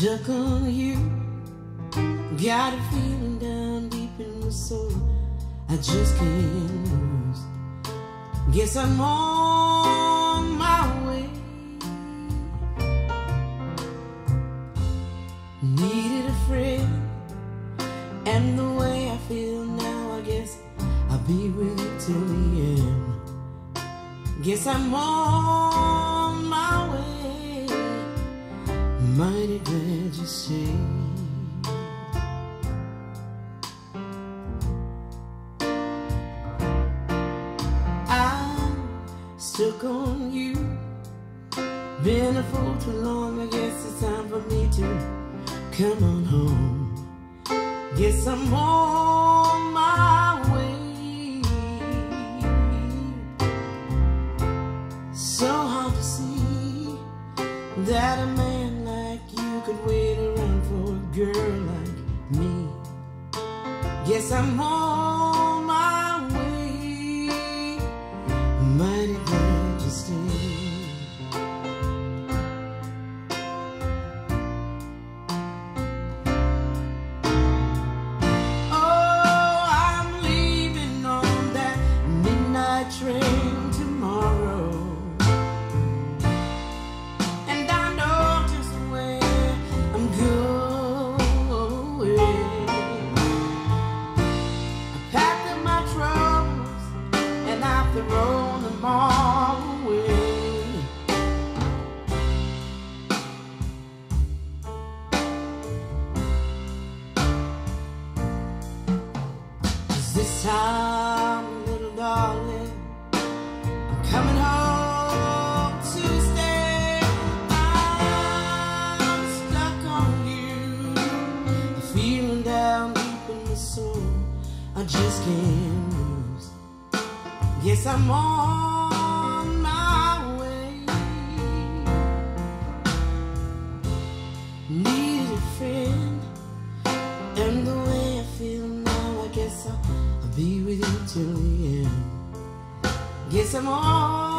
stuck on you. Got a feeling down deep in my soul. I just can't lose. Guess I'm on my way. Needed a friend, and the way I feel now, I guess I'll be with you till the end. Guess I'm on Mighty glad you stayed. I'm stuck on you. Been a fool too long, I guess it's time for me to come on home. Guess I'm on my way. So hard to see that a man girl like me. Guess I'm on The road all away. Cause this time, little darling, I'm coming home to stay. I'm stuck on you, feeling down deep in my soul. I just can't. Yes, I'm on my way. Need a friend, and the way I feel now, I guess I'll, I'll be with you till the end. Yes, I'm on.